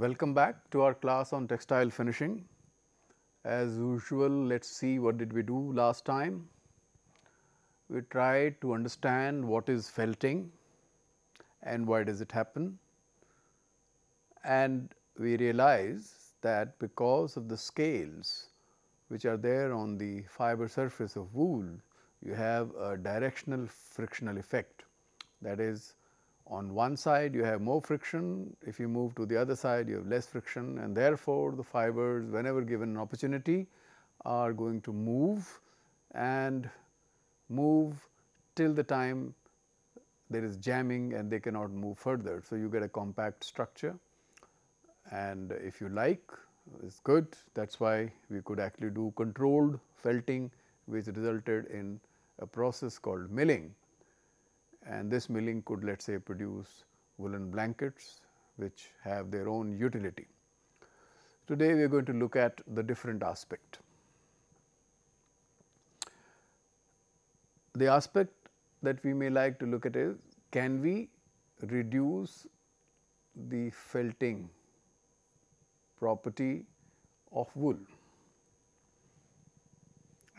Welcome back to our class on textile finishing. As usual, let us see what did we do last time. We tried to understand what is felting and why does it happen and we realize that because of the scales which are there on the fiber surface of wool, you have a directional frictional effect. That is on one side you have more friction, if you move to the other side you have less friction and therefore, the fibers whenever given an opportunity are going to move and move till the time there is jamming and they cannot move further. So, you get a compact structure and if you like is good that is why we could actually do controlled felting which resulted in a process called milling and this milling could let us say produce woolen blankets which have their own utility. Today we are going to look at the different aspect. The aspect that we may like to look at is can we reduce the felting property of wool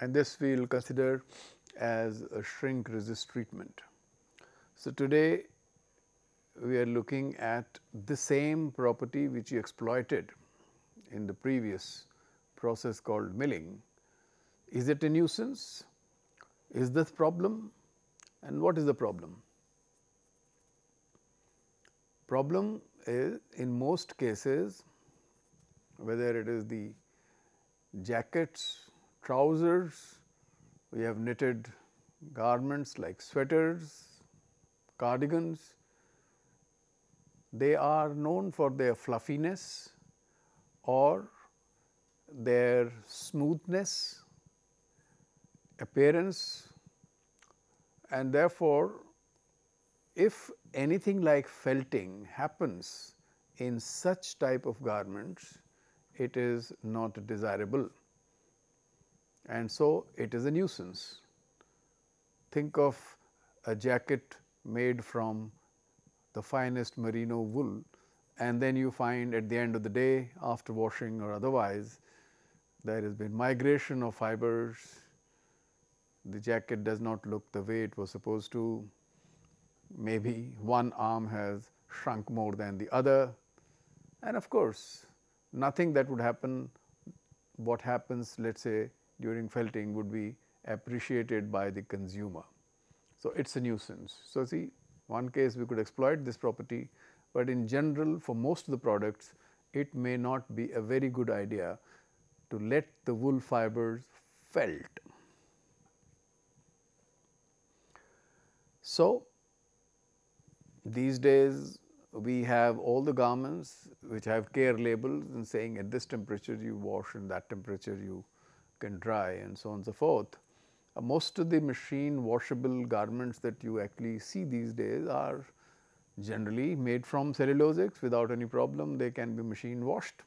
and this we will consider as a shrink resist treatment. So, today we are looking at the same property which we exploited in the previous process called milling. Is it a nuisance? Is this problem? And what is the problem? Problem is in most cases whether it is the jackets, trousers, we have knitted garments like sweaters, cardigans, they are known for their fluffiness or their smoothness, appearance and therefore, if anything like felting happens in such type of garments, it is not desirable and so it is a nuisance. Think of a jacket made from the finest merino wool. And then you find at the end of the day after washing or otherwise there has been migration of fibers, the jacket does not look the way it was supposed to, maybe one arm has shrunk more than the other. And of course, nothing that would happen what happens let us say during felting would be appreciated by the consumer. So, it is a nuisance. So, see one case we could exploit this property, but in general for most of the products it may not be a very good idea to let the wool fibers felt. So, these days we have all the garments which have care labels and saying at this temperature you wash and that temperature you can dry and so on and so forth. Uh, most of the machine washable garments that you actually see these days are generally made from cellulosics without any problem they can be machine washed.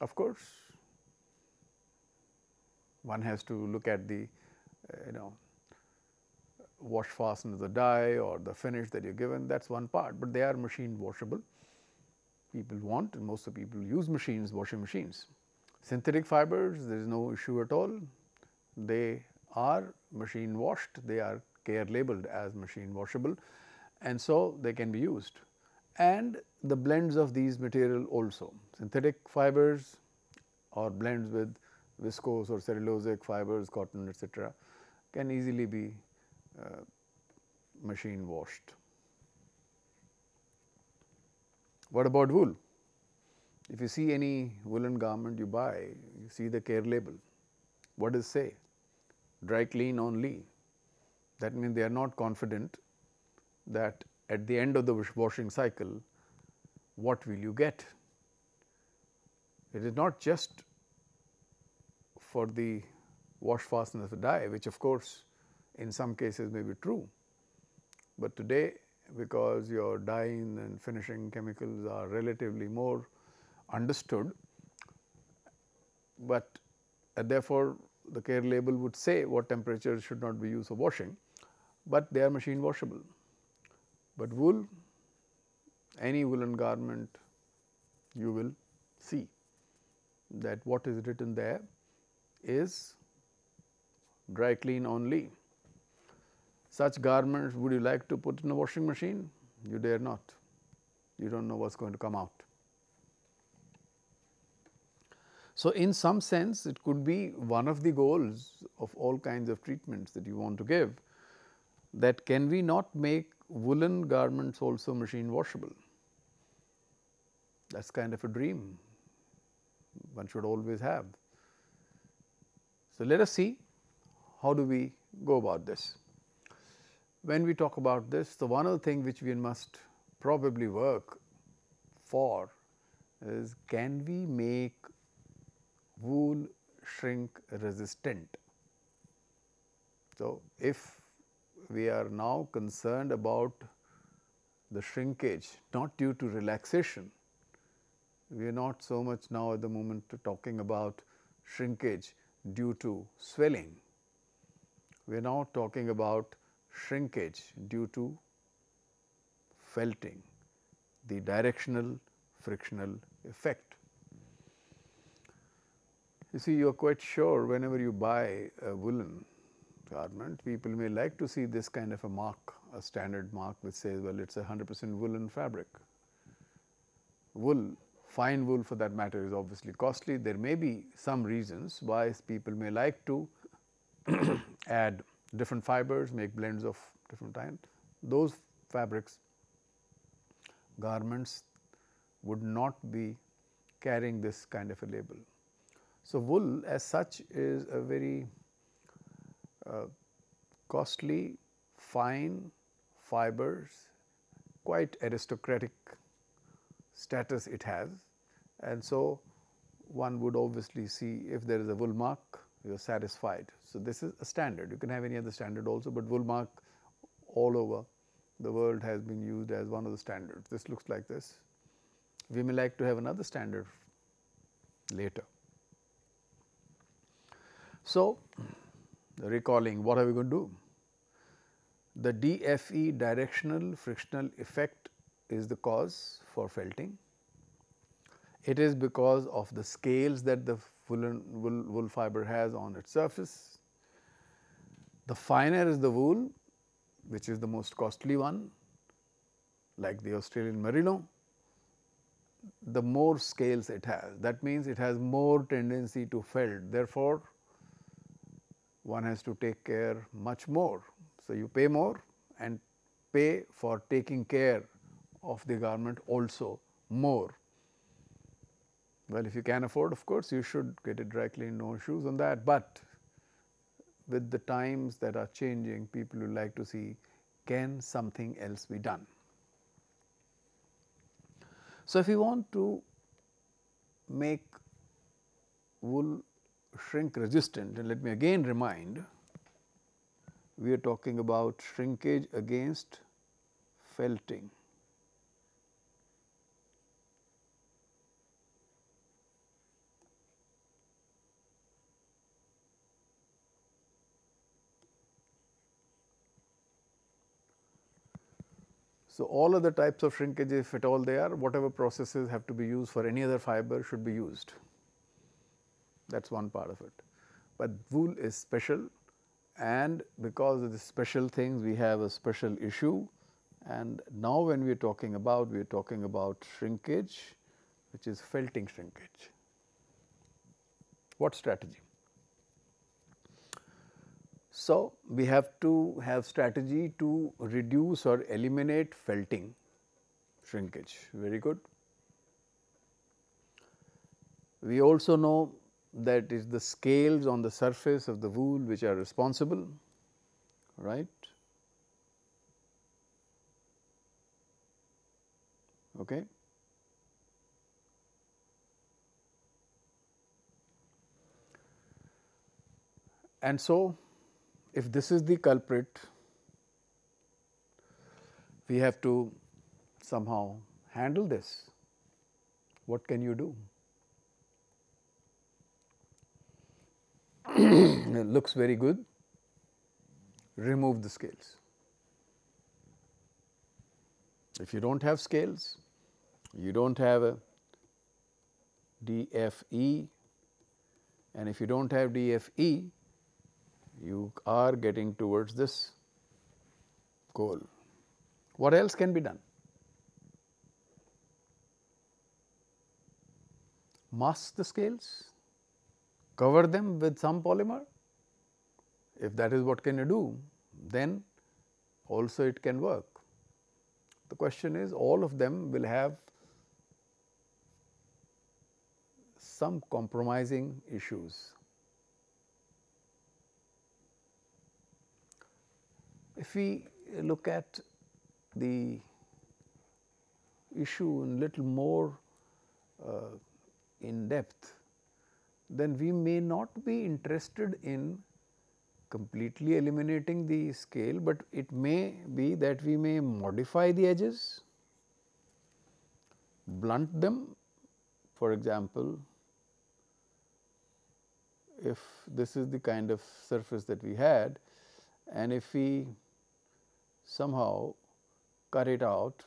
Of course, one has to look at the uh, you know wash fasten of the dye or the finish that you are given that is one part, but they are machine washable. People want and most of the people use machines washing machines. Synthetic fibers there is no issue at all, they are machine washed, they are care labeled as machine washable and so they can be used. And the blends of these material also synthetic fibers or blends with viscose or cellulosic fibers, cotton etc., can easily be uh, machine washed. What about wool? If you see any woolen garment you buy, you see the care label. What does it say? Dry clean only. That means they are not confident that at the end of the washing cycle, what will you get? It is not just for the wash fasten of dye, which of course, in some cases may be true, but today because your dyeing and finishing chemicals are relatively more understood, but uh, therefore, the care label would say what temperature should not be used for washing, but they are machine washable. But wool, any woolen garment you will see that what is written there is dry clean only. Such garments would you like to put in a washing machine? You dare not. You do not know what is going to come out. So, in some sense it could be one of the goals of all kinds of treatments that you want to give that can we not make woolen garments also machine washable. That is kind of a dream one should always have. So, let us see how do we go about this. When we talk about this, the one other thing which we must probably work for is can we make wool shrink resistant. So, if we are now concerned about the shrinkage not due to relaxation, we are not so much now at the moment talking about shrinkage due to swelling. We are now talking about shrinkage due to felting, the directional frictional effect. You see, you are quite sure whenever you buy a woolen garment, people may like to see this kind of a mark, a standard mark which says, well, it is a 100 percent woolen fabric. Wool, fine wool for that matter is obviously costly. There may be some reasons why people may like to add different fibers, make blends of different kinds. Those fabrics, garments would not be carrying this kind of a label. So, wool as such is a very uh, costly, fine fibers, quite aristocratic status it has. And so, one would obviously see if there is a wool mark, you are satisfied. So, this is a standard, you can have any other standard also, but wool mark all over the world has been used as one of the standards. This looks like this. We may like to have another standard later. So, recalling what are we going to do? The DFE directional frictional effect is the cause for felting. It is because of the scales that the wool, wool, wool fiber has on its surface. The finer is the wool which is the most costly one like the Australian merino, the more scales it has. That means, it has more tendency to felt. Therefore, one has to take care much more. So, you pay more and pay for taking care of the garment also more. Well, if you can afford of course, you should get it dry cleaned no issues on that, but with the times that are changing people would like to see can something else be done. So, if you want to make wool shrink resistant and let me again remind we are talking about shrinkage against felting. So, all other types of shrinkage if at all they are whatever processes have to be used for any other fiber should be used that is one part of it. But wool is special and because of the special things we have a special issue and now when we are talking about we are talking about shrinkage which is felting shrinkage. What strategy? So, we have to have strategy to reduce or eliminate felting shrinkage very good. We also know that is the scales on the surface of the wool which are responsible, right. Okay. And so, if this is the culprit, we have to somehow handle this. What can you do? looks very good, remove the scales. If you do not have scales, you do not have a DFE and if you do not have DFE, you are getting towards this goal. What else can be done? Mask the scales, cover them with some polymer. If that is what can you do, then also it can work. The question is all of them will have some compromising issues. If we look at the issue in little more uh, in depth, then we may not be interested in completely eliminating the scale, but it may be that we may modify the edges, blunt them. For example, if this is the kind of surface that we had and if we somehow cut it out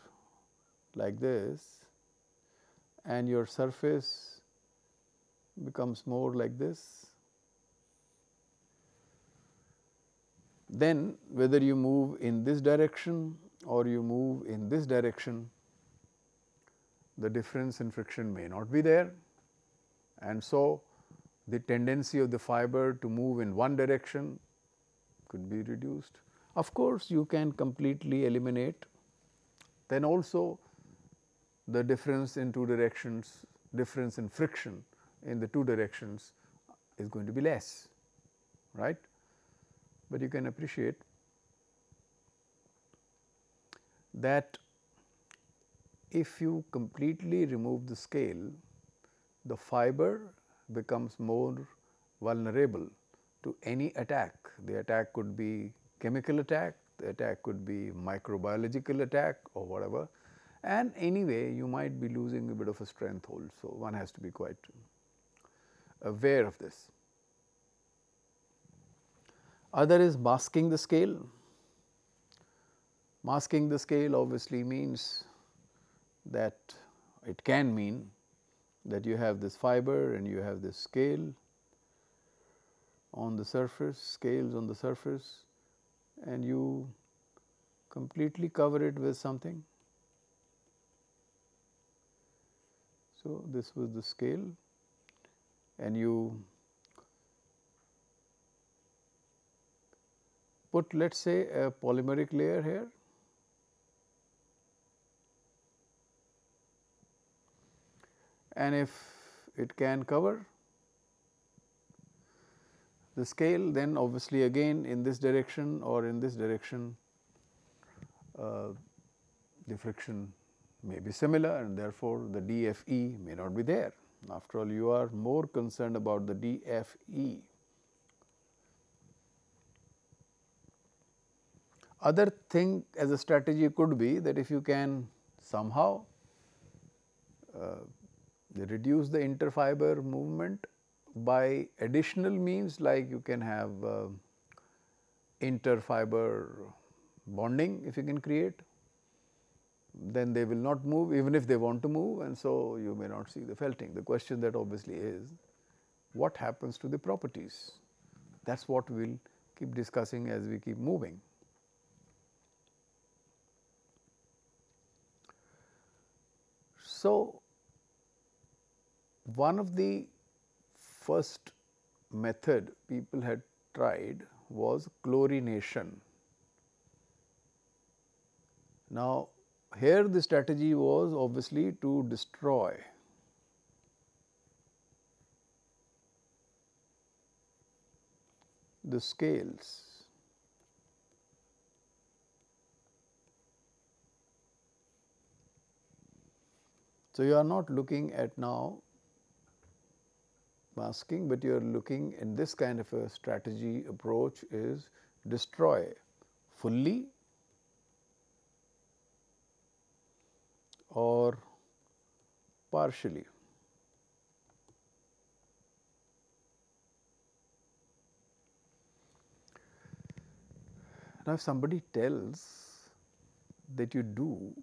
like this and your surface becomes more like this, then whether you move in this direction or you move in this direction, the difference in friction may not be there. And so, the tendency of the fiber to move in one direction could be reduced. Of course, you can completely eliminate then also the difference in two directions, difference in friction in the two directions is going to be less, right. But you can appreciate that if you completely remove the scale, the fiber becomes more vulnerable to any attack. The attack could be chemical attack, the attack could be microbiological attack or whatever and anyway you might be losing a bit of a strength hold. So, One has to be quite aware of this. Other is masking the scale. Masking the scale obviously means that it can mean that you have this fiber and you have this scale on the surface, scales on the surface and you completely cover it with something. So, this was the scale and you put let us say a polymeric layer here and if it can cover the scale then obviously again in this direction or in this direction uh, the friction may be similar and therefore, the DFE may not be there. After all you are more concerned about the DFE. Other thing as a strategy could be that if you can somehow uh, reduce the interfiber movement by additional means like you can have uh, interfiber bonding if you can create then they will not move even if they want to move and so you may not see the felting. The question that obviously is what happens to the properties that is what we will keep discussing as we keep moving. So, one of the first method people had tried was chlorination. Now, here the strategy was obviously to destroy the scales. So, you are not looking at now masking, but you are looking in this kind of a strategy approach is destroy fully or partially. Now, if somebody tells that you do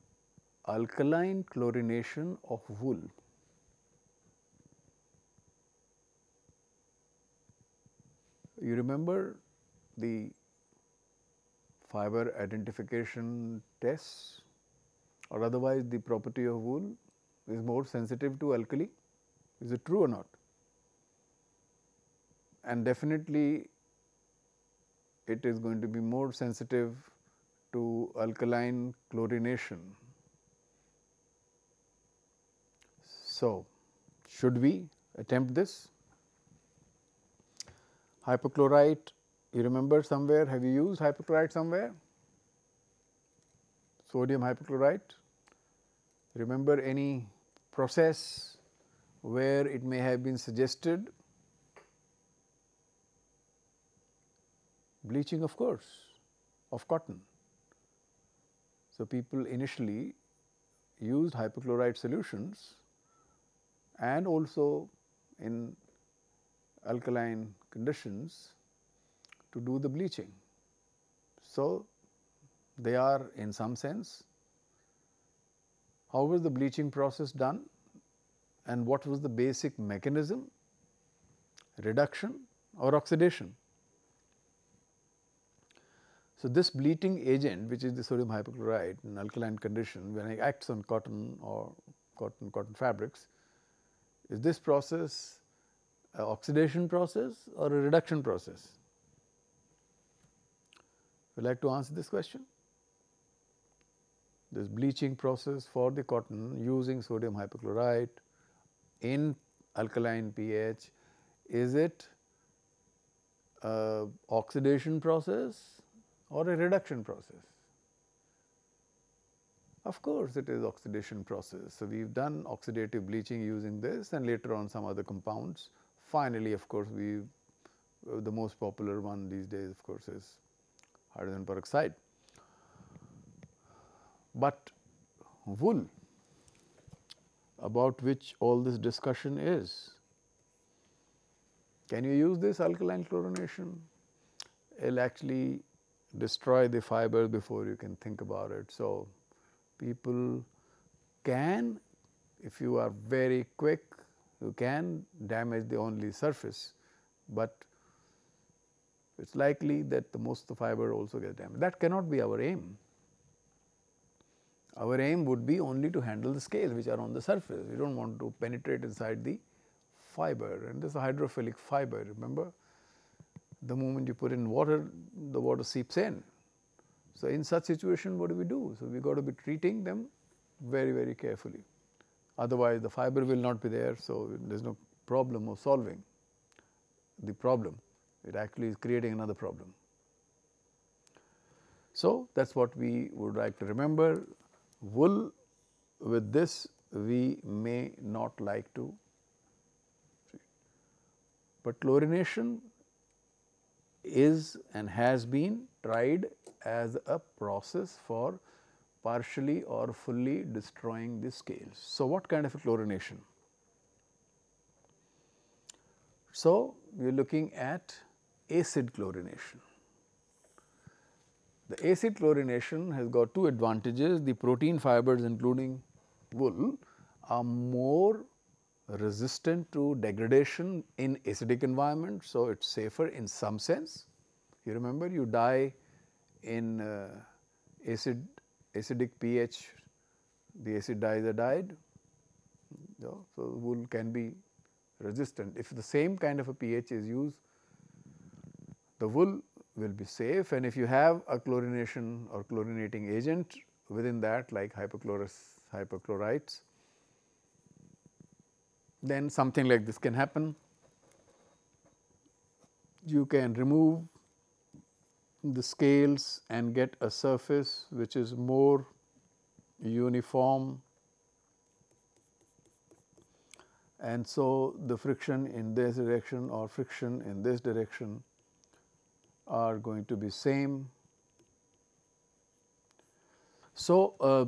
alkaline chlorination of wool, you remember the fiber identification tests or otherwise the property of wool is more sensitive to alkali. Is it true or not? And definitely it is going to be more sensitive to alkaline chlorination. So, should we attempt this? Hypochlorite, you remember somewhere, have you used hypochlorite somewhere? Sodium hypochlorite. Remember any process where it may have been suggested? Bleaching of course, of cotton. So, people initially used hypochlorite solutions and also in alkaline conditions to do the bleaching. So, they are in some sense. How was the bleaching process done and what was the basic mechanism? Reduction or oxidation? So, this bleaching agent which is the sodium hypochlorite in alkaline condition when it acts on cotton or cotton cotton fabrics is this process oxidation process or a reduction process? Would you like to answer this question? This bleaching process for the cotton using sodium hypochlorite in alkaline pH, is it oxidation process or a reduction process? Of course, it is oxidation process. So, we have done oxidative bleaching using this and later on some other compounds. Finally, of course, we the most popular one these days of course is hydrogen peroxide. But wool about which all this discussion is, can you use this alkaline chlorination? It will actually destroy the fiber before you can think about it. So, people can if you are very quick you can damage the only surface, but it is likely that the most of the fiber also gets damaged. That cannot be our aim. Our aim would be only to handle the scales which are on the surface. We do not want to penetrate inside the fiber and this is a hydrophilic fiber remember. The moment you put in water, the water seeps in. So, in such situation what do we do? So, we got to be treating them very very carefully otherwise the fiber will not be there. So, there is no problem of solving the problem, it actually is creating another problem. So, that is what we would like to remember wool with this we may not like to but chlorination is and has been tried as a process for partially or fully destroying the scales. So, what kind of a chlorination? So, we are looking at acid chlorination. The acid chlorination has got two advantages. The protein fibers including wool are more resistant to degradation in acidic environment. So, it is safer in some sense. You remember you dye in uh, acid acidic pH, the acid dyes are dyed. So, wool can be resistant. If the same kind of a pH is used, the wool will be safe and if you have a chlorination or chlorinating agent within that like hypochlorous hypochlorites, then something like this can happen. You can remove the scales and get a surface which is more uniform and so the friction in this direction or friction in this direction are going to be same. So, uh,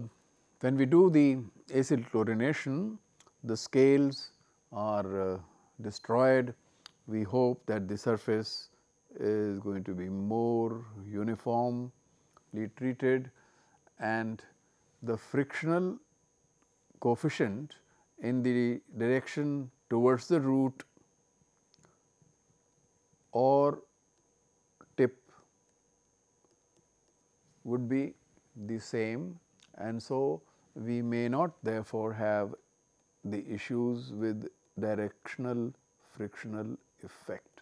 when we do the acid chlorination the scales are uh, destroyed we hope that the surface is going to be more uniformly treated and the frictional coefficient in the direction towards the root or would be the same and so we may not therefore have the issues with directional frictional effect.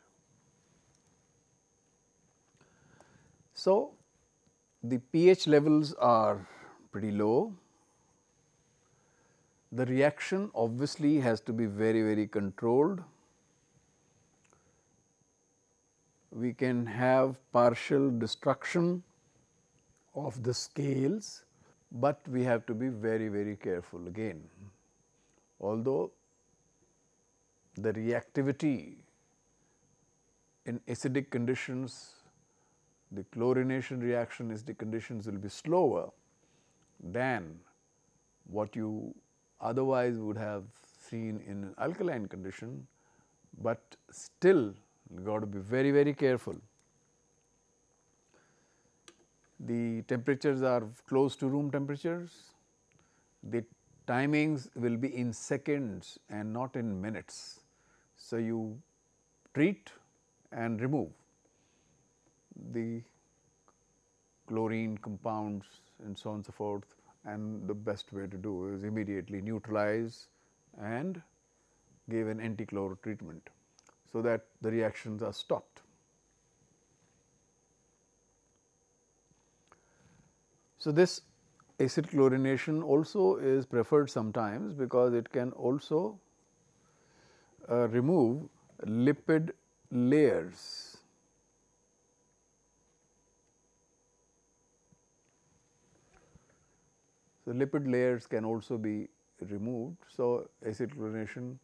So, the pH levels are pretty low. The reaction obviously has to be very very controlled. We can have partial destruction of the scales, but we have to be very very careful again. Although the reactivity in acidic conditions, the chlorination reaction is the conditions will be slower than what you otherwise would have seen in an alkaline condition, but still you got to be very very careful. The temperatures are close to room temperatures, the timings will be in seconds and not in minutes. So, you treat and remove the chlorine compounds and so on and so forth and the best way to do is immediately neutralize and give an anti-chloro treatment. So, that the reactions are stopped. So, this acid chlorination also is preferred sometimes because it can also uh, remove lipid layers. So, lipid layers can also be removed. So, acid chlorination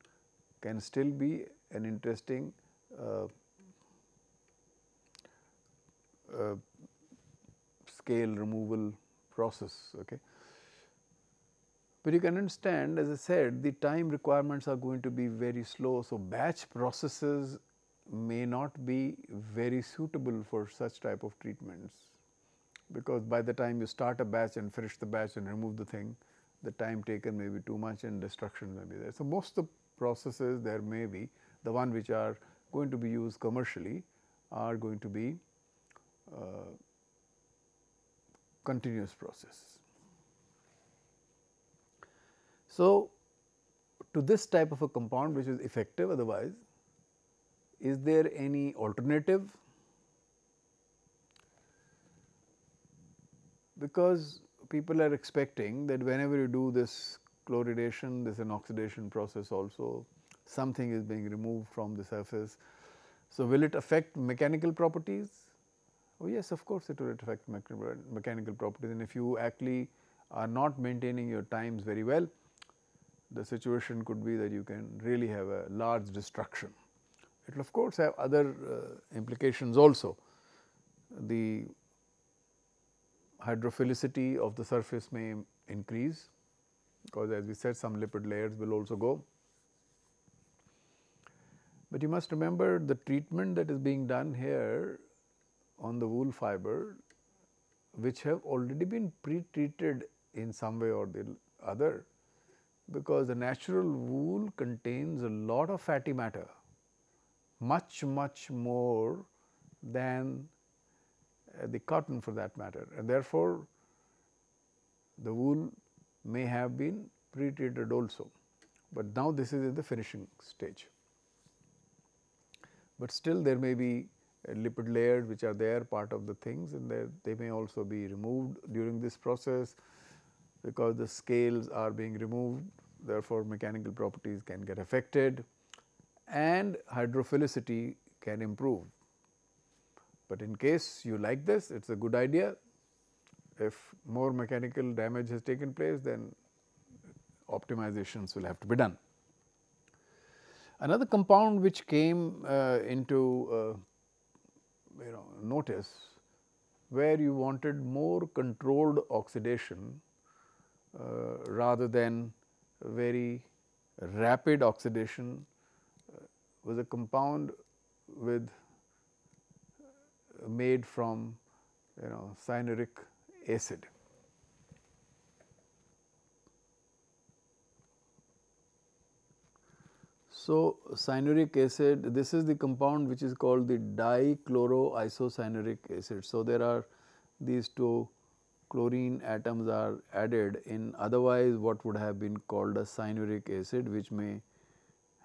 can still be an interesting uh, uh, scale removal process. Okay. But you can understand as I said the time requirements are going to be very slow. So, batch processes may not be very suitable for such type of treatments, because by the time you start a batch and finish the batch and remove the thing, the time taken may be too much and destruction may be there. So, most of the processes there may be the one which are going to be used commercially are going to be uh, continuous process. So, to this type of a compound which is effective otherwise, is there any alternative? Because people are expecting that whenever you do this chlorination, there is an oxidation process also, something is being removed from the surface. So, will it affect mechanical properties? Oh yes, of course, it will affect mechanical properties and if you actually are not maintaining your times very well, the situation could be that you can really have a large destruction. It will of course have other uh, implications also. The hydrophilicity of the surface may increase because as we said some lipid layers will also go. But you must remember the treatment that is being done here on the wool fiber which have already been pre-treated in some way or the other because the natural wool contains a lot of fatty matter, much, much more than uh, the cotton for that matter. And therefore, the wool may have been pre-treated also, but now this is in the finishing stage. But still there may be lipid layers which are there part of the things and they may also be removed during this process because the scales are being removed therefore, mechanical properties can get affected and hydrophilicity can improve. But in case you like this it is a good idea if more mechanical damage has taken place then optimizations will have to be done. Another compound which came uh, into uh, you know notice where you wanted more controlled oxidation uh, rather than very rapid oxidation uh, was a compound with uh, made from you know cyanuric acid. So, cyanuric acid this is the compound which is called the dichloroisocyanuric acid. So, there are these two chlorine atoms are added in otherwise what would have been called a cyanuric acid which may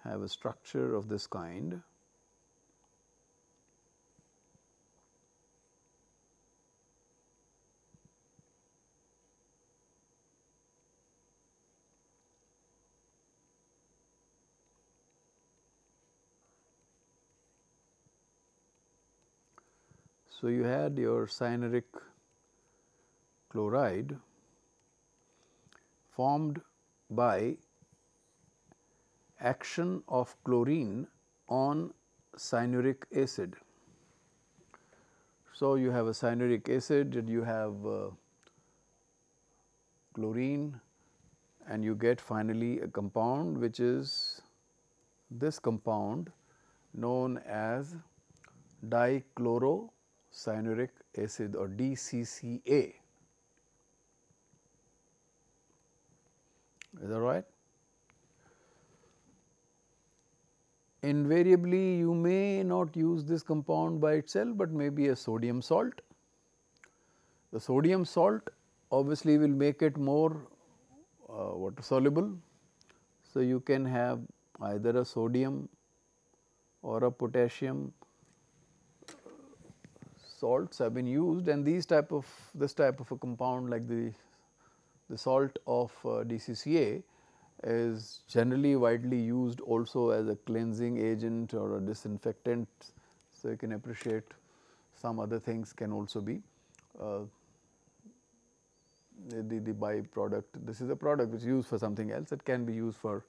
have a structure of this kind. So, you had your cyanuric chloride formed by action of chlorine on cyanuric acid. So, you have a cyanuric acid and you have uh, chlorine and you get finally a compound which is this compound known as dichloro cyanuric acid or DCCA. Is that right? Invariably, you may not use this compound by itself, but maybe a sodium salt. The sodium salt obviously will make it more uh, water soluble. So, you can have either a sodium or a potassium salts have been used and these type of this type of a compound like the the salt of uh, DCCA is generally widely used also as a cleansing agent or a disinfectant. So, you can appreciate some other things can also be uh, the, the, byproduct. This is a product which is used for something else it can be used for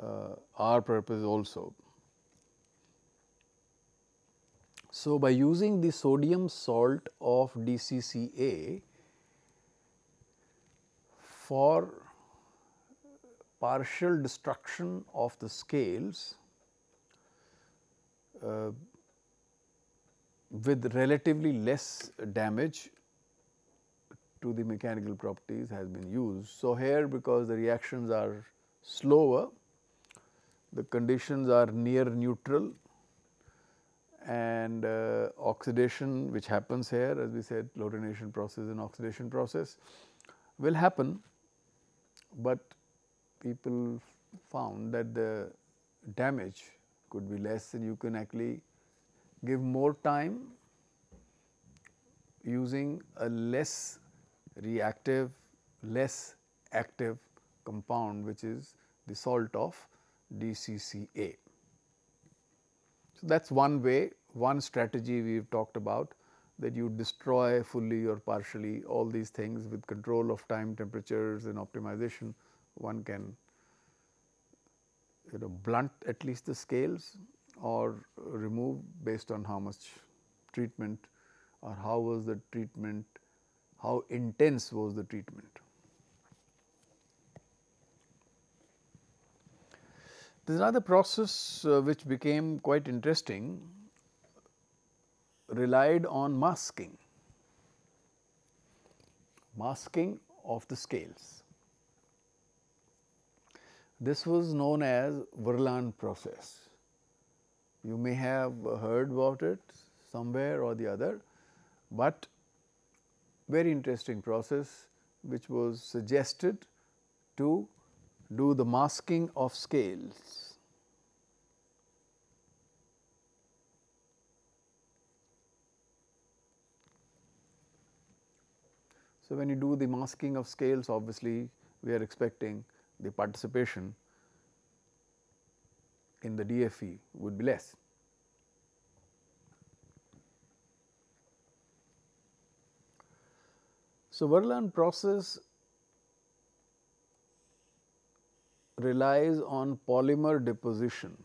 uh, our purpose also. So, by using the sodium salt of DCCA for partial destruction of the scales uh, with relatively less damage to the mechanical properties has been used. So, here because the reactions are slower, the conditions are near neutral and uh, oxidation which happens here as we said chlorination process and oxidation process will happen, but people found that the damage could be less and you can actually give more time using a less reactive, less active compound which is the salt of DCCA. So, that is one way, one strategy we have talked about that you destroy fully or partially all these things with control of time, temperatures and optimization one can you know blunt at least the scales or remove based on how much treatment or how was the treatment, how intense was the treatment. There is another process uh, which became quite interesting relied on masking, masking of the scales. This was known as Wurlan process. You may have heard about it somewhere or the other, but very interesting process which was suggested to do the masking of scales. So, when you do the masking of scales obviously we are expecting the participation in the DFE would be less. So, Wurlan process relies on polymer deposition.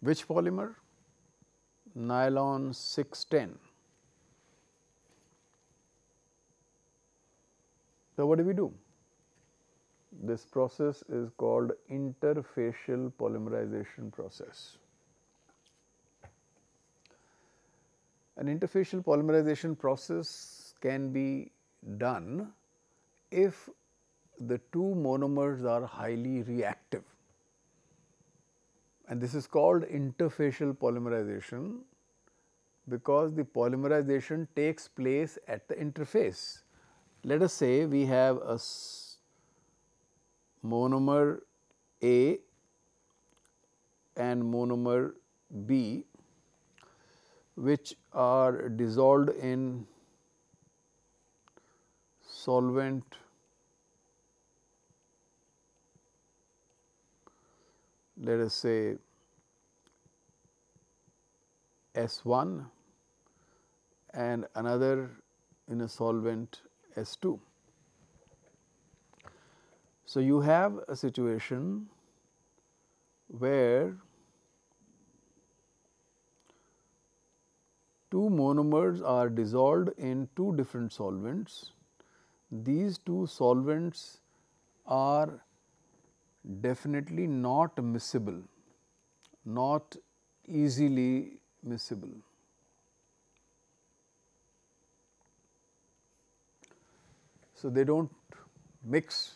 Which polymer? Nylon 610. So, what do we do? This process is called interfacial polymerization process. An interfacial polymerization process can be done if the two monomers are highly reactive and this is called interfacial polymerization because the polymerization takes place at the interface. Let us say we have a monomer A and monomer B which are dissolved in solvent let us say S 1 and another in a solvent S 2. So, you have a situation where two monomers are dissolved in two different solvents. These two solvents are definitely not miscible, not easily miscible. So, they do not mix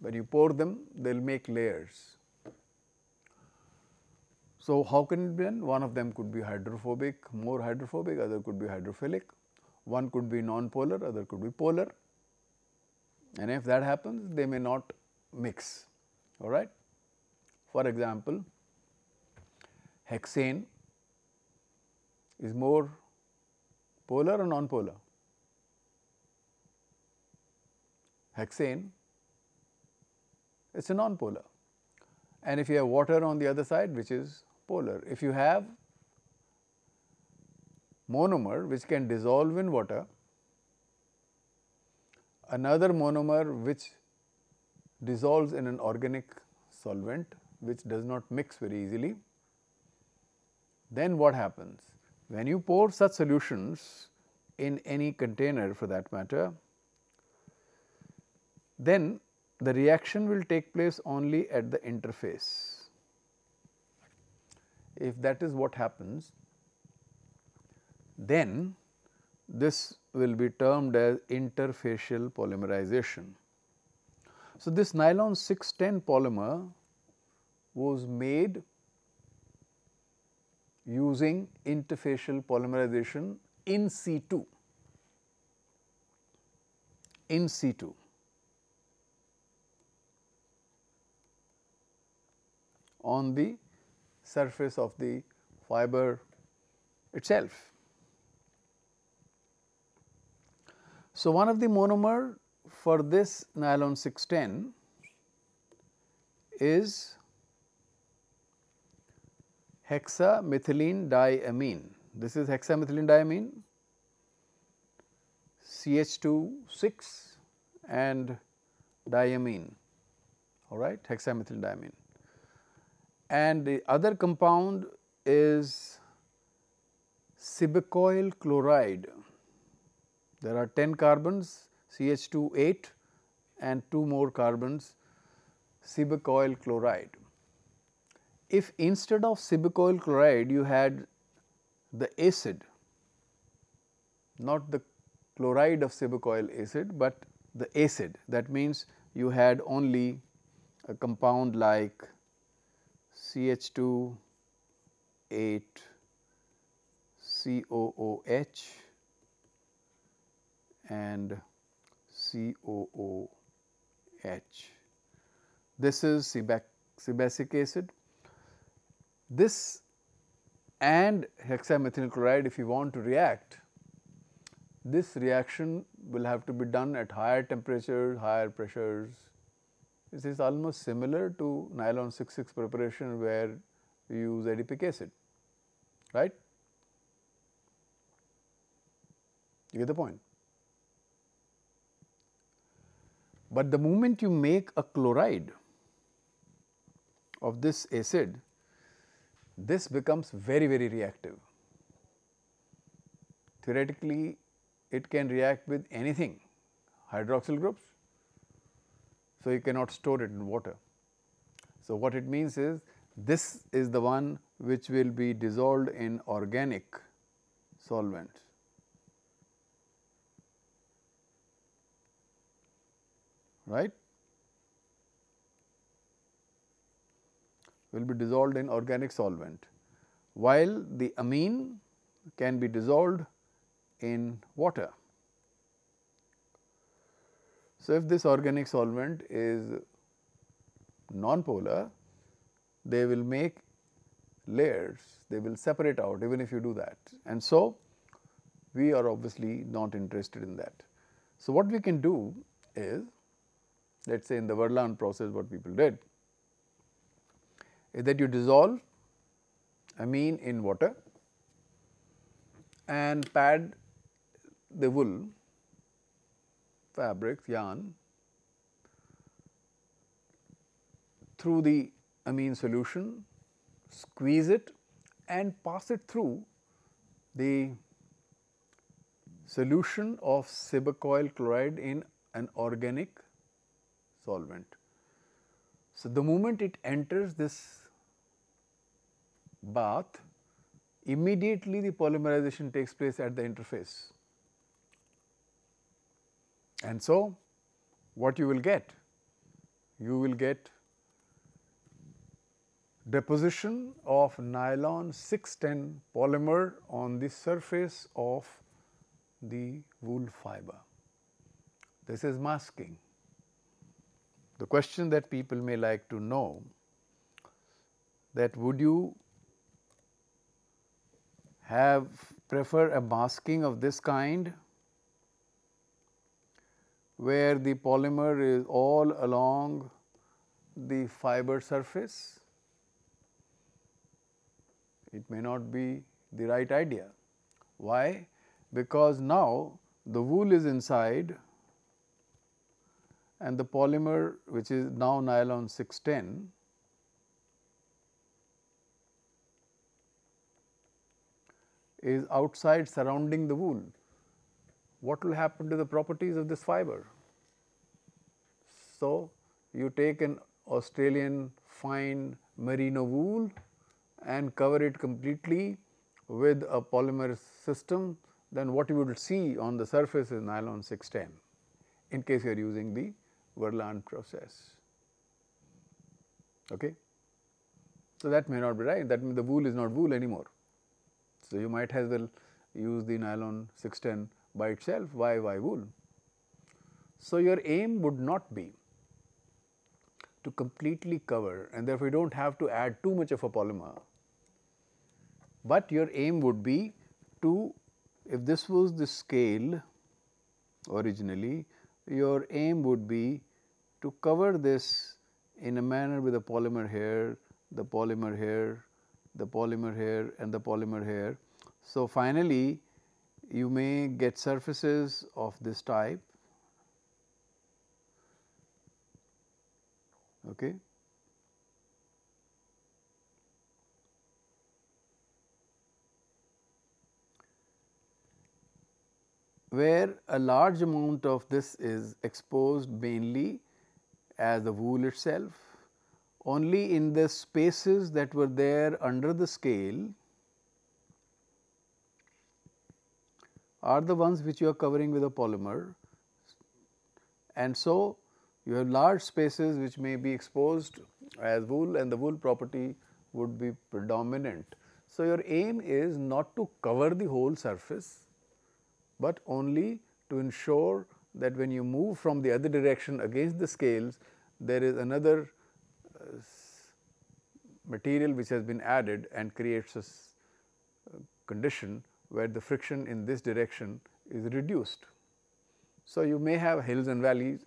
when you pour them they will make layers. So, how can it be done? One of them could be hydrophobic, more hydrophobic, other could be hydrophilic, one could be non-polar, other could be polar and if that happens they may not mix all right. For example, hexane is more polar or non-polar? Hexane is a non-polar and if you have water on the other side which is polar. If you have monomer which can dissolve in water, another monomer which dissolves in an organic solvent which does not mix very easily, then what happens? When you pour such solutions in any container for that matter, then the reaction will take place only at the interface. If that is what happens, then this will be termed as interfacial polymerization. So, this nylon 610 polymer was made using interfacial polymerization in situ, in situ. on the surface of the fiber itself. So, one of the monomer for this nylon 610 is hexamethylene diamine. This is hexamethylene diamine CH2 6 and diamine all right hexamethylene diamine and the other compound is sebacoyl chloride. There are 10 carbons CH2 8 and 2 more carbons sebacoyl chloride. If instead of sebacoyl chloride you had the acid, not the chloride of sebacoyl acid, but the acid that means you had only a compound like CH2 8 COOH and COOH. This is sebacic acid. This and hexamethyl chloride if you want to react, this reaction will have to be done at higher temperatures, higher pressures. This is almost similar to nylon 6,6 preparation where you use adipic acid, right. You get the point. But the moment you make a chloride of this acid, this becomes very very reactive. Theoretically, it can react with anything hydroxyl groups. So, you cannot store it in water. So, what it means is this is the one which will be dissolved in organic solvents. Right will be dissolved in organic solvent, while the amine can be dissolved in water. So, if this organic solvent is non-polar, they will make layers, they will separate out even if you do that. And so, we are obviously not interested in that. So, what we can do is let us say in the Wurlan process what people did is that you dissolve amine in water and pad the wool fabric yarn through the amine solution, squeeze it and pass it through the solution of sebacoyl chloride in an organic solvent. So, the moment it enters this bath, immediately the polymerization takes place at the interface. And so, what you will get? You will get deposition of nylon 610 polymer on the surface of the wool fiber. This is masking. The question that people may like to know that would you have prefer a masking of this kind where the polymer is all along the fiber surface it may not be the right idea. Why? Because now the wool is inside and the polymer which is now nylon 610 is outside surrounding the wool. What will happen to the properties of this fiber? So, you take an Australian fine merino wool and cover it completely with a polymer system, then what you would see on the surface is nylon 610 in case you are using the Wurlan process. Okay? So, that may not be right that means the wool is not wool anymore. So, you might as well use the nylon 610 by itself why why wool. So, your aim would not be to completely cover and therefore, you do not have to add too much of a polymer, but your aim would be to if this was the scale originally your aim would be to cover this in a manner with a polymer here, the polymer here, the polymer here and the polymer here. So, finally, you may get surfaces of this type okay. Where a large amount of this is exposed mainly as the wool itself, only in the spaces that were there under the scale are the ones which you are covering with a polymer. And so, you have large spaces which may be exposed as wool and the wool property would be predominant. So, your aim is not to cover the whole surface, but only to ensure that when you move from the other direction against the scales, there is another uh, material which has been added and creates a uh, condition where the friction in this direction is reduced. So, you may have hills and valleys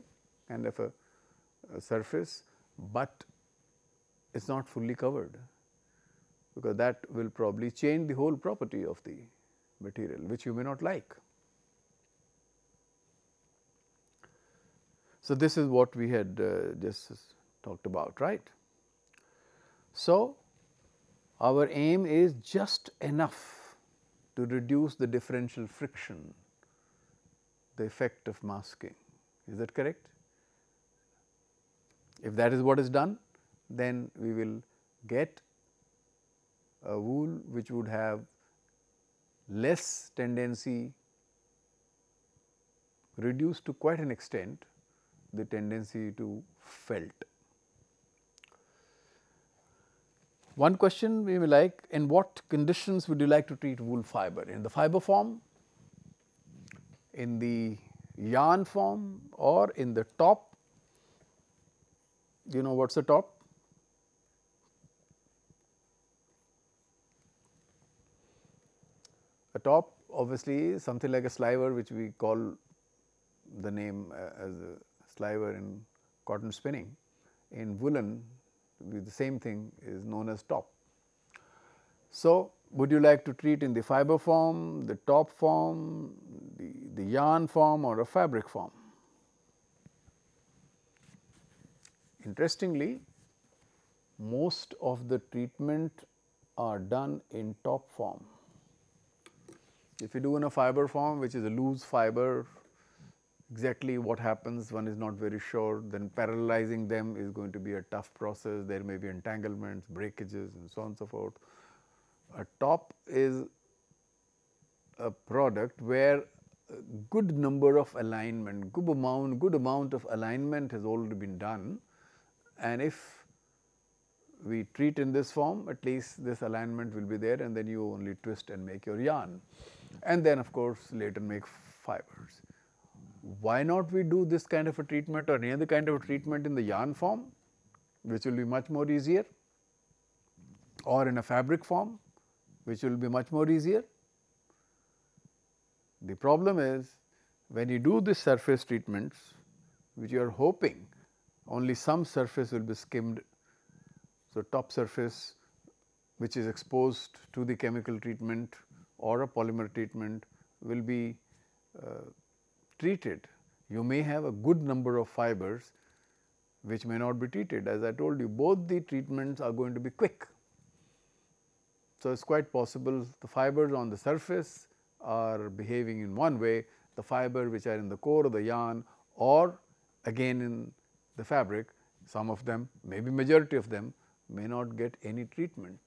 kind of a, a surface, but it is not fully covered because that will probably change the whole property of the material which you may not like. So, this is what we had uh, just talked about, right. So, our aim is just enough to reduce the differential friction, the effect of masking. Is that correct? If that is what is done, then we will get a wool which would have less tendency reduced to quite an extent the tendency to felt. One question we may like in what conditions would you like to treat wool fiber in the fiber form, in the yarn form or in the top. You know what is the top? A top obviously something like a sliver which we call the name uh, as a sliver in cotton spinning. In woolen the same thing is known as top. So, would you like to treat in the fiber form, the top form, the, the yarn form or a fabric form? Interestingly, most of the treatment are done in top form. If you do in a fiber form which is a loose fiber exactly what happens. One is not very sure. Then parallelizing them is going to be a tough process. There may be entanglements breakages and so on and so forth. A top is a product where good number of alignment good amount good amount of alignment has already been done. And if we treat in this form at least this alignment will be there and then you only twist and make your yarn. And then of course later make fibers why not we do this kind of a treatment or any other kind of a treatment in the yarn form which will be much more easier or in a fabric form which will be much more easier. The problem is when you do this surface treatments which you are hoping only some surface will be skimmed. So, top surface which is exposed to the chemical treatment or a polymer treatment will be uh, treated, you may have a good number of fibers which may not be treated. As I told you both the treatments are going to be quick. So, it is quite possible the fibers on the surface are behaving in one way, the fiber which are in the core of the yarn or again in the fabric some of them maybe majority of them may not get any treatment.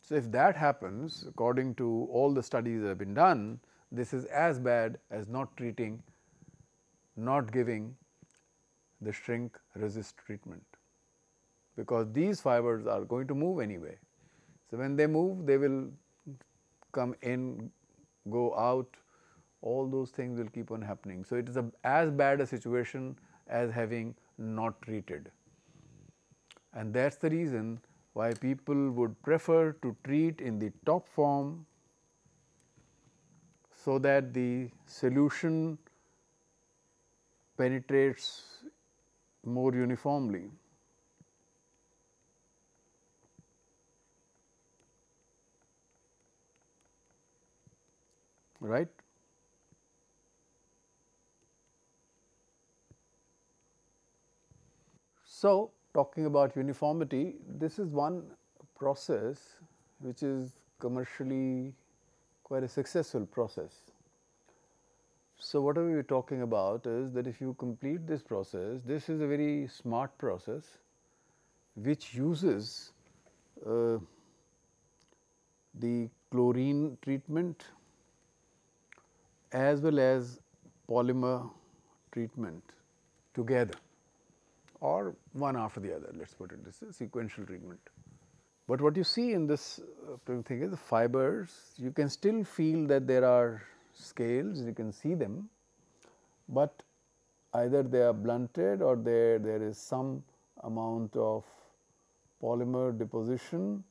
So, if that happens according to all the studies that have been done this is as bad as not treating, not giving the shrink resist treatment, because these fibers are going to move anyway. So, when they move they will come in, go out, all those things will keep on happening. So, it is a, as bad a situation as having not treated and that is the reason why people would prefer to treat in the top form so that the solution penetrates more uniformly. right. So, talking about uniformity, this is one process which is commercially quite a successful process. So, what are we talking about is that if you complete this process, this is a very smart process which uses uh, the chlorine treatment as well as polymer treatment together or one after the other let us put it this is sequential treatment. But what you see in this uh, thing is the fibers, you can still feel that there are scales, you can see them, but either they are blunted or there, there is some amount of polymer deposition.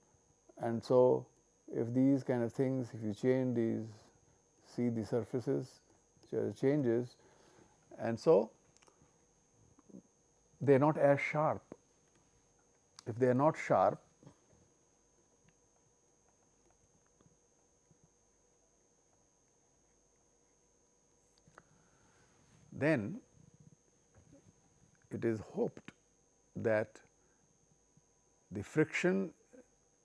And so if these kind of things, if you change these, see the surfaces changes. And so they are not as sharp. If they are not sharp, then it is hoped that the friction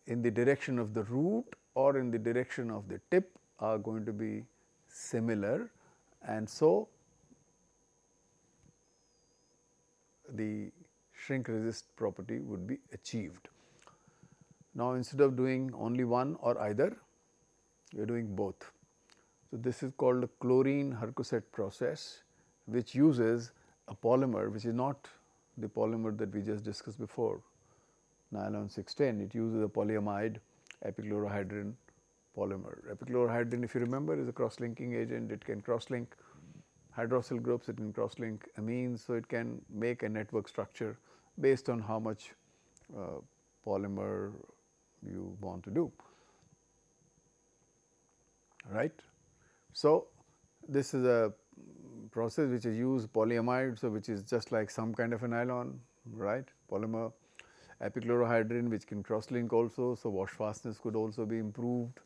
in the direction of the root or in the direction of the tip are going to be similar and so the shrink resist property would be achieved. Now, instead of doing only one or either, we are doing both. So, this is called a chlorine Hercosett process which uses a polymer which is not the polymer that we just discussed before. nylon 610, it uses a polyamide epichlorohydrin polymer. Epichlorohydrin if you remember is a cross linking agent, it can cross link hydroxyl groups, it can cross link amines. So, it can make a network structure based on how much uh, polymer you want to do right. So, this is a process which is used polyamide. So, which is just like some kind of a nylon right polymer epichlorohydrin which can cross link also. So, wash fastness could also be improved.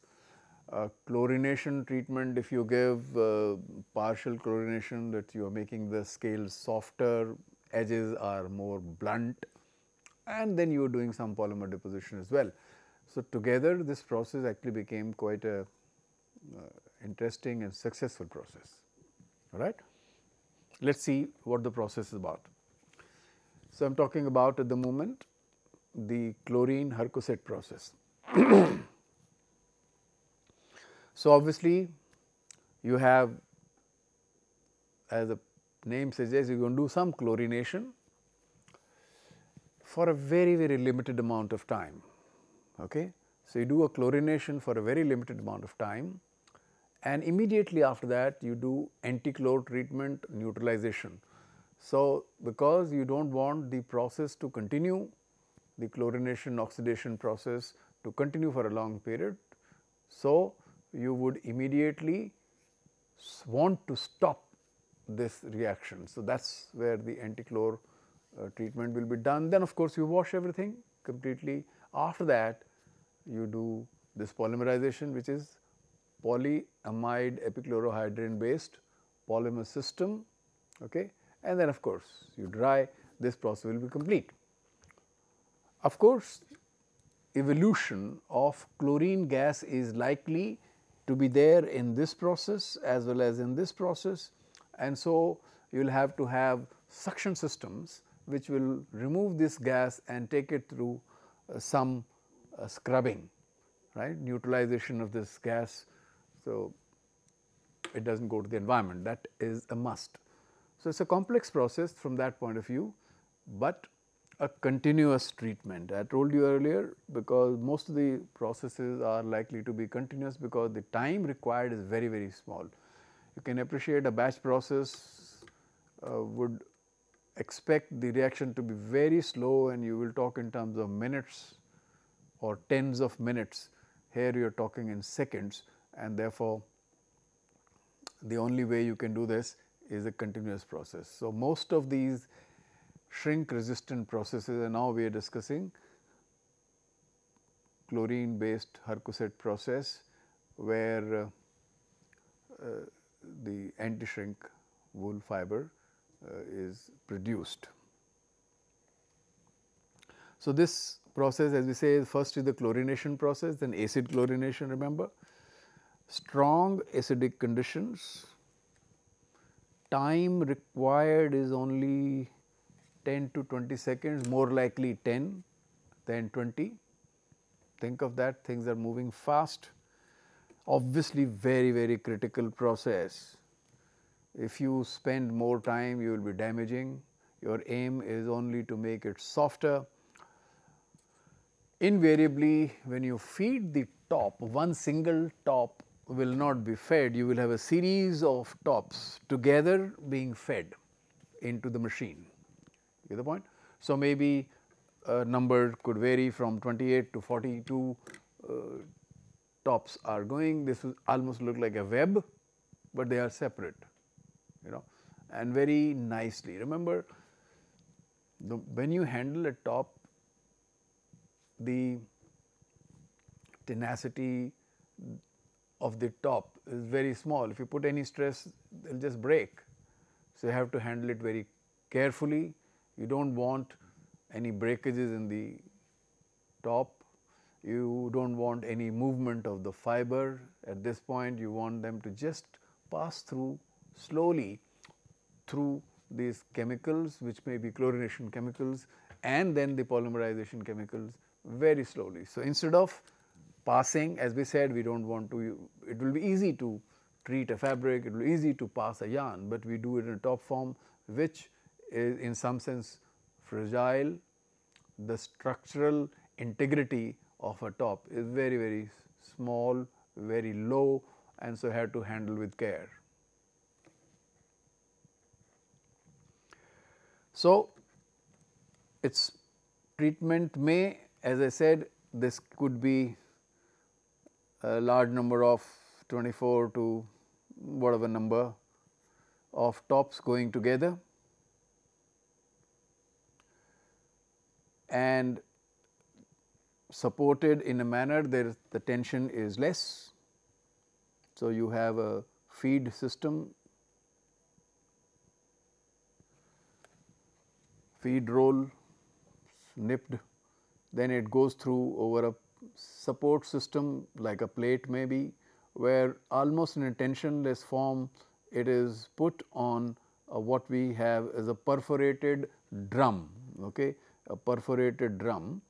Uh, chlorination treatment if you give uh, partial chlorination that you are making the scales softer, edges are more blunt and then you are doing some polymer deposition as well. So, together this process actually became quite a uh, interesting and successful process. All right. Let us see what the process is about. So, I am talking about at the moment the chlorine Hercosett process. so, obviously, you have as the name suggests you are going to do some chlorination for a very very limited amount of time. Okay. So, you do a chlorination for a very limited amount of time and immediately after that you do anti-chlor treatment neutralization. So, because you do not want the process to continue the chlorination oxidation process to continue for a long period. So, you would immediately want to stop this reaction. So, that is where the anti-chlor uh, treatment will be done. Then of course, you wash everything completely. After that, you do this polymerization which is polyamide epichlorohydrin based polymer system okay. and then of course, you dry this process will be complete. Of course, evolution of chlorine gas is likely to be there in this process as well as in this process and so you will have to have suction systems which will remove this gas and take it through uh, some uh, scrubbing right neutralization of this gas. So, it does not go to the environment that is a must. So, it is a complex process from that point of view, but a continuous treatment. I told you earlier because most of the processes are likely to be continuous because the time required is very very small. You can appreciate a batch process uh, would expect the reaction to be very slow and you will talk in terms of minutes or tens of minutes. Here you are talking in seconds and therefore, the only way you can do this is a continuous process. So, most of these shrink resistant processes and now we are discussing chlorine based Hercosett process where uh, uh, the anti shrink wool fiber uh, is produced. So, this process as we say first is the chlorination process then acid chlorination remember. Strong acidic conditions, time required is only 10 to 20 seconds more likely 10 than 20. Think of that things are moving fast obviously very very critical process. If you spend more time you will be damaging your aim is only to make it softer invariably when you feed the top one single top will not be fed. You will have a series of tops together being fed into the machine. Get the point. So, maybe a number could vary from 28 to 42 uh, tops are going. This will almost look like a web, but they are separate you know and very nicely. Remember the, when you handle a top the tenacity of the top is very small. If you put any stress, it will just break. So, you have to handle it very carefully. You do not want any breakages in the top. You do not want any movement of the fiber. At this point, you want them to just pass through slowly through these chemicals which may be chlorination chemicals and then the polymerization chemicals very slowly. So, instead of passing as we said we do not want to it will be easy to treat a fabric it will be easy to pass a yarn, but we do it in a top form which is in some sense fragile the structural integrity of a top is very very small, very low and so have to handle with care. So, its treatment may as I said this could be a large number of 24 to whatever number of tops going together and supported in a manner there the tension is less. So, you have a feed system, feed roll nipped, then it goes through over a support system like a plate maybe where almost in a tensionless form it is put on what we have as a perforated drum, okay, a perforated drum.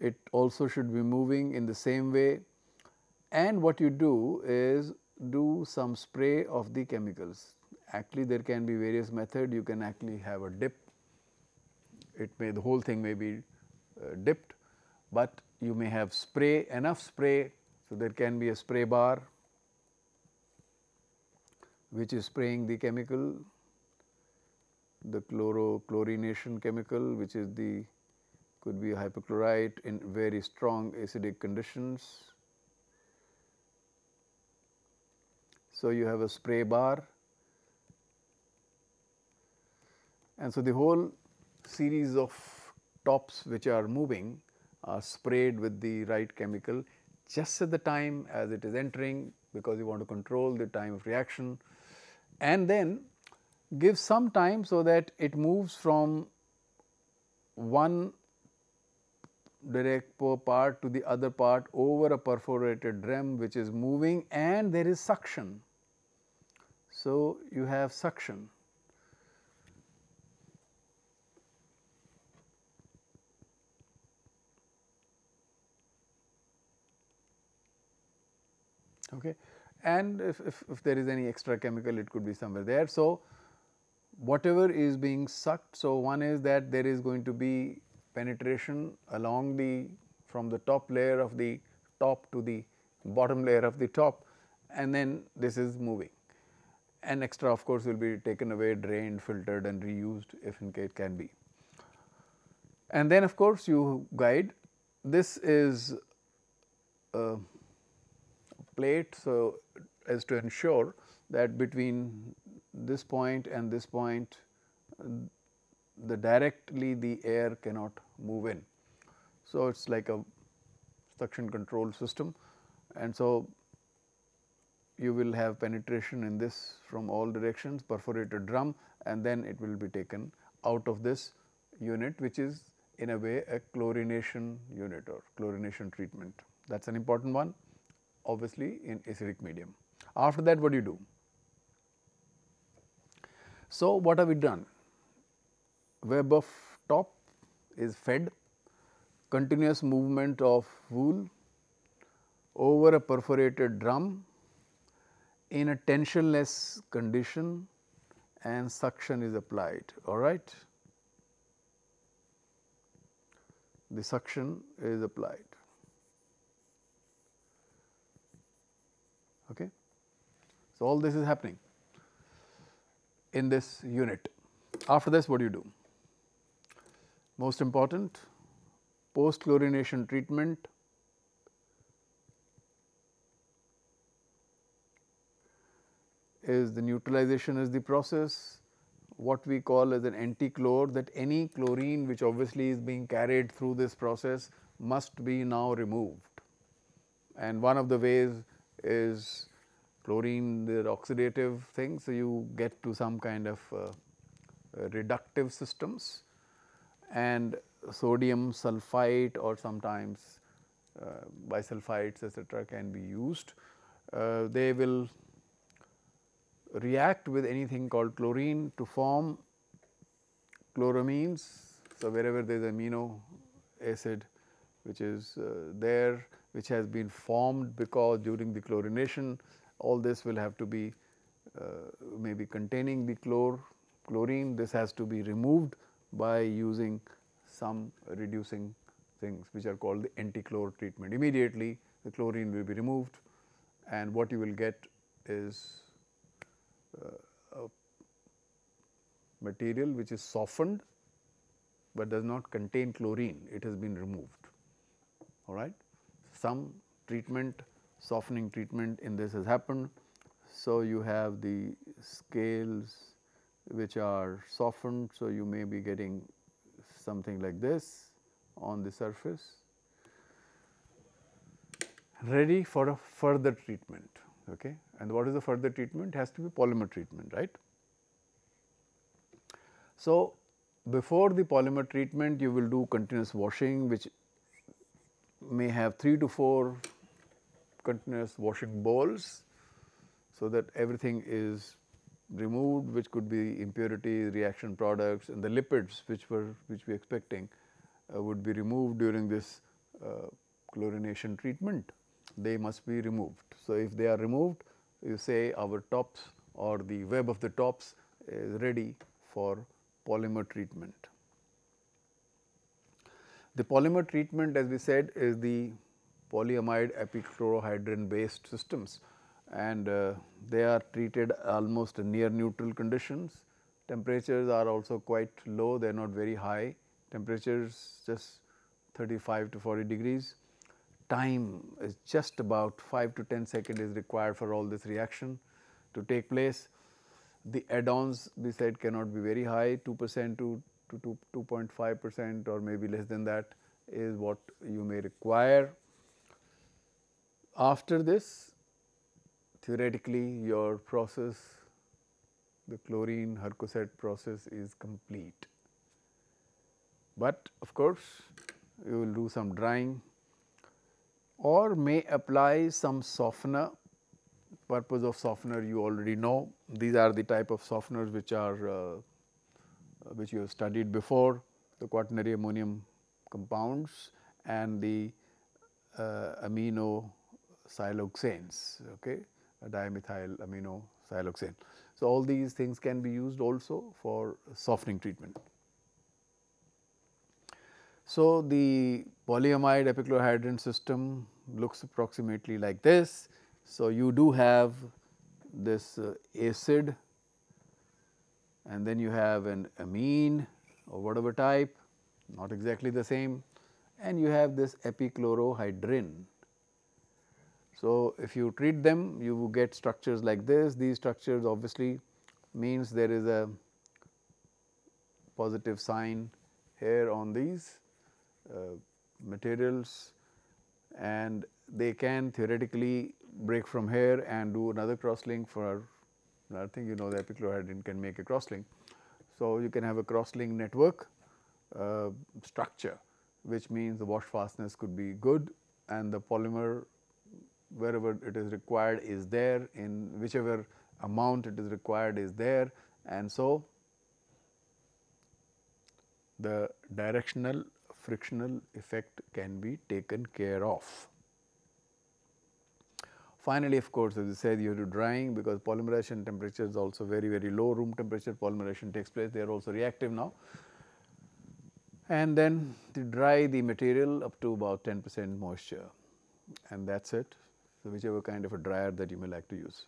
It also should be moving in the same way. And what you do is do some spray of the chemicals. Actually there can be various method. You can actually have a dip, it may the whole thing may be uh, dipped, but you may have spray enough spray. So, there can be a spray bar which is spraying the chemical, the chlorochlorination chemical which is the could be hypochlorite in very strong acidic conditions. So, you have a spray bar and so the whole series of tops which are moving are sprayed with the right chemical just at the time as it is entering because you want to control the time of reaction and then give some time so that it moves from one direct part to the other part over a perforated drum which is moving and there is suction. So, you have suction. Okay. And if, if, if there is any extra chemical it could be somewhere there. So, whatever is being sucked. So, one is that there is going to be penetration along the from the top layer of the top to the bottom layer of the top and then this is moving and extra of course will be taken away drained filtered and reused if in case it can be. And then of course you guide this is uh, plate. So, as to ensure that between this point and this point the directly the air cannot move in. So, it is like a suction control system and so you will have penetration in this from all directions perforated drum and then it will be taken out of this unit which is in a way a chlorination unit or chlorination treatment that is an important one obviously in acidic medium. After that what do you do? So, what have we done? Web of top is fed, continuous movement of wool over a perforated drum in a tensionless condition and suction is applied all right. The suction is applied. Okay. So, all this is happening in this unit. After this what do you do? Most important post chlorination treatment is the neutralization is the process what we call as an anti-chlor that any chlorine which obviously is being carried through this process must be now removed. And one of the ways is chlorine the oxidative thing. So, you get to some kind of uh, reductive systems and sodium sulphite or sometimes uh, bisulphites etc., can be used. Uh, they will react with anything called chlorine to form chloramines. So, wherever there is amino acid which is uh, there which has been formed because during the chlorination all this will have to be uh, maybe containing the chlor chlorine this has to be removed by using some reducing things which are called the anti-chlor treatment. Immediately the chlorine will be removed and what you will get is uh, a material which is softened, but does not contain chlorine, it has been removed. All right. Some treatment, softening treatment in this has happened. So, you have the scales which are softened. So, you may be getting something like this on the surface ready for a further treatment. Okay. And what is the further treatment? It has to be polymer treatment, right. So, before the polymer treatment you will do continuous washing which may have 3 to 4 continuous washing bowls. So, that everything is removed which could be impurities, reaction products and the lipids which were which we expecting uh, would be removed during this uh, chlorination treatment they must be removed. So, if they are removed you say our tops or the web of the tops is ready for polymer treatment. The polymer treatment as we said is the polyamide epichlorohydrin based systems and uh, they are treated almost near neutral conditions. Temperatures are also quite low, they are not very high, temperatures just 35 to 40 degrees time is just about 5 to 10 second is required for all this reaction to take place. The add-ons we said cannot be very high 2 percent to, to 2.5 percent or maybe less than that is what you may require. After this theoretically your process the chlorine Hercosett process is complete. But of course, you will do some drying or may apply some softener purpose of softener you already know these are the type of softeners which are uh, which you have studied before the quaternary ammonium compounds and the uh, amino siloxanes okay dimethyl amino siloxane. So, all these things can be used also for softening treatment. So, the polyamide epichlorohydrin system looks approximately like this. So, you do have this uh, acid and then you have an amine or whatever type not exactly the same. And you have this epichlorohydrin. So, if you treat them you will get structures like this. These structures obviously means there is a positive sign here on these uh, materials. And they can theoretically break from here and do another cross link for another thing you know the epichlorohydrin can make a crosslink. So, you can have a crosslink network uh, structure which means the wash fastness could be good and the polymer wherever it is required is there in whichever amount it is required is there and so the directional frictional effect can be taken care of. Finally, of course, as I said you have to drying because polymerization temperature is also very very low room temperature polymerization takes place they are also reactive now. And then to dry the material up to about 10 percent moisture and that is it. So, whichever kind of a dryer that you may like to use.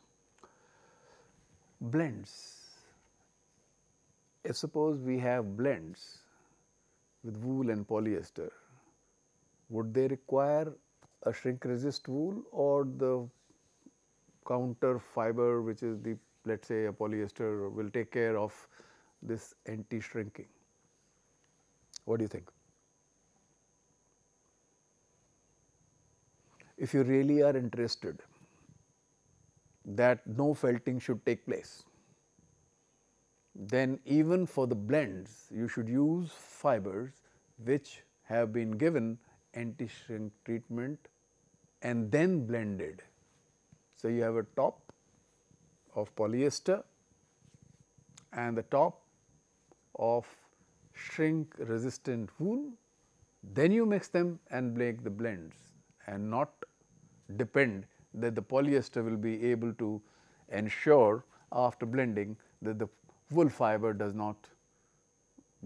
Blends. If suppose we have blends with wool and polyester, would they require a shrink resist wool or the counter fiber which is the let us say a polyester will take care of this anti shrinking. What do you think? If you really are interested that no felting should take place, then even for the blends you should use fibers which have been given anti shrink treatment and then blended. So, you have a top of polyester and the top of shrink resistant wool, then you mix them and make the blends and not depend that the polyester will be able to ensure after blending that the wool fiber does not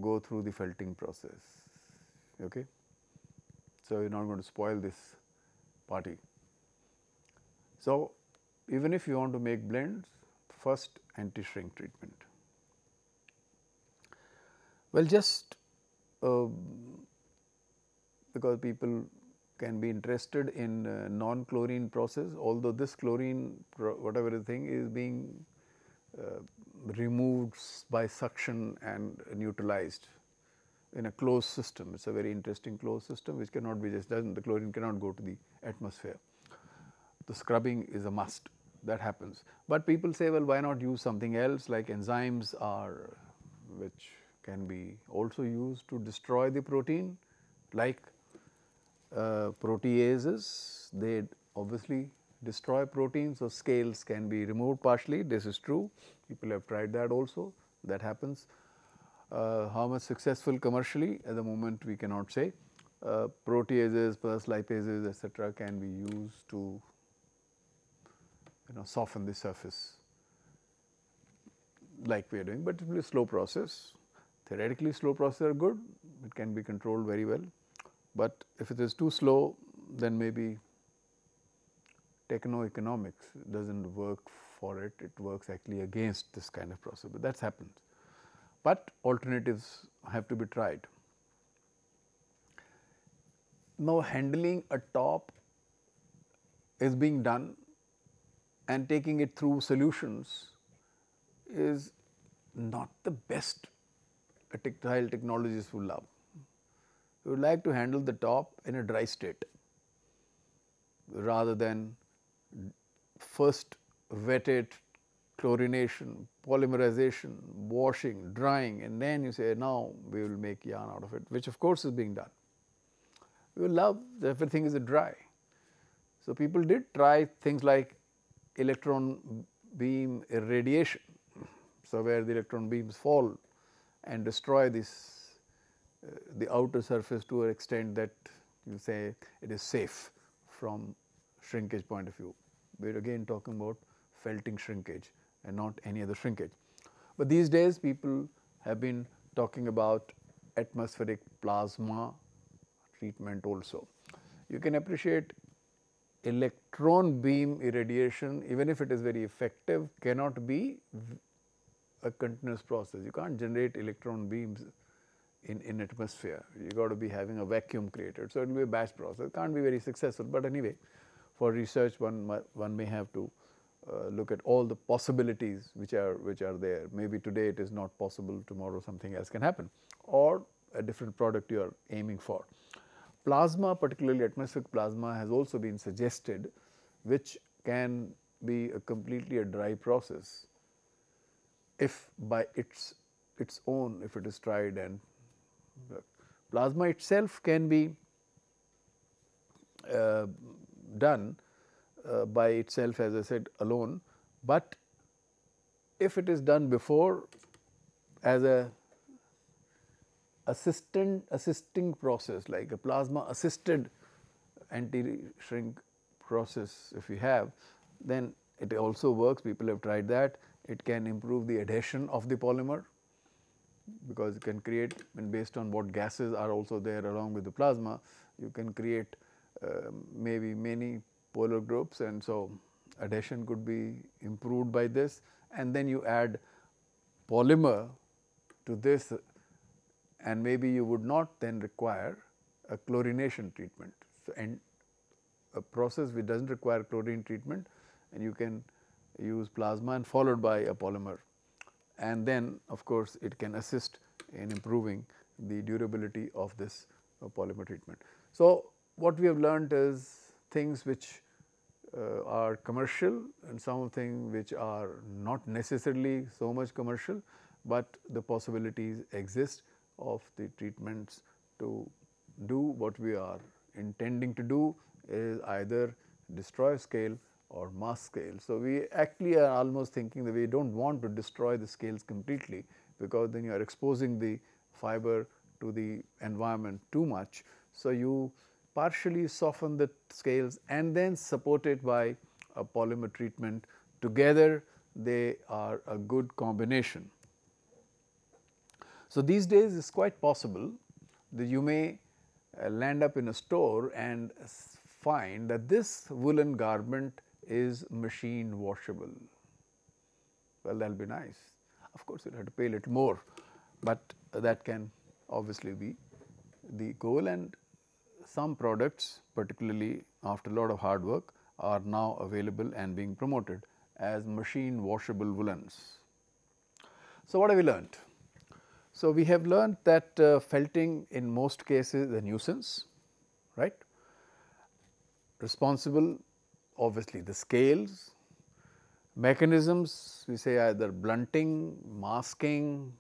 go through the felting process. Okay. So, you are not going to spoil this party. So, even if you want to make blends, first anti shrink treatment. Well, just uh, because people can be interested in uh, non chlorine process, although this chlorine whatever the thing is being uh, removed by suction and neutralized in a closed system. It is a very interesting closed system which cannot be just done, the chlorine cannot go to the atmosphere. The scrubbing is a must. That happens. But people say well why not use something else? Like enzymes are which can be also used to destroy the protein. Like uh, proteases they obviously destroy proteins so scales can be removed partially. This is true. People have tried that also. That happens. Uh, how much successful commercially? At the moment we cannot say. Uh, proteases plus lipases etc., can be used to you know soften the surface like we are doing, but it will be a slow process. Theoretically slow processes are good, it can be controlled very well, but if it is too slow then maybe techno-economics does not work for it, it works actually against this kind of process, but that has happened but alternatives have to be tried. Now, handling a top is being done and taking it through solutions is not the best a textile technologists would love. We would like to handle the top in a dry state rather than first wet it, chlorination, polymerization, washing, drying and then you say now we will make yarn out of it which of course is being done. We love that everything is dry. So, people did try things like electron beam irradiation. So, where the electron beams fall and destroy this uh, the outer surface to an extent that you say it is safe from shrinkage point of view. We are again talking about felting shrinkage and not any other shrinkage. But these days people have been talking about atmospheric plasma treatment also. You can appreciate electron beam irradiation even if it is very effective cannot be a continuous process. You can't generate electron beams in, in atmosphere, you got to be having a vacuum created. So, it will be a batch process, can't be very successful, but anyway for research one, one may have to uh, look at all the possibilities which are which are there. Maybe today it is not possible, tomorrow something else can happen or a different product you are aiming for. Plasma particularly atmospheric plasma has also been suggested which can be a completely a dry process if by its its own if it is tried and plasma itself can be uh, done uh, by itself as I said alone, but if it is done before as a assistant assisting process like a plasma assisted anti shrink process if you have then it also works. People have tried that. It can improve the adhesion of the polymer because it can create and based on what gases are also there along with the plasma you can create uh, maybe many polar groups. And so adhesion could be improved by this. And then you add polymer to this and maybe you would not then require a chlorination treatment. So, and a process which does not require chlorine treatment and you can use plasma and followed by a polymer and then of course, it can assist in improving the durability of this uh, polymer treatment. So, what we have learned is things which uh, are commercial and something which are not necessarily so much commercial, but the possibilities exist of the treatments to do what we are intending to do is either destroy scale or mass scale. So, we actually are almost thinking that we do not want to destroy the scales completely because then you are exposing the fiber to the environment too much. So, you partially soften the scales and then support it by a polymer treatment. Together they are a good combination. So, these days it is quite possible that you may uh, land up in a store and find that this woolen garment is machine washable. Well, that will be nice. Of course, you will have to pay a little more, but that can obviously be the goal and some products particularly after a lot of hard work are now available and being promoted as machine washable woolens. So, what have we learned? So, we have learned that uh, felting in most cases is a nuisance, right. Responsible obviously the scales, mechanisms we say either blunting, masking,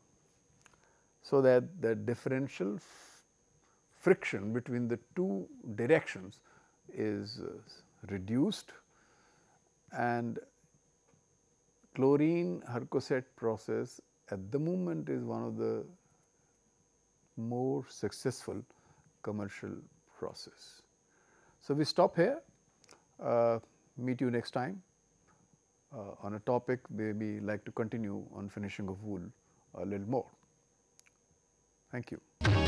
so that the differential friction between the two directions is uh, reduced and chlorine Hercosett process at the moment is one of the more successful commercial process. So, we stop here, uh, meet you next time uh, on a topic maybe like to continue on finishing of wool a little more. Thank you.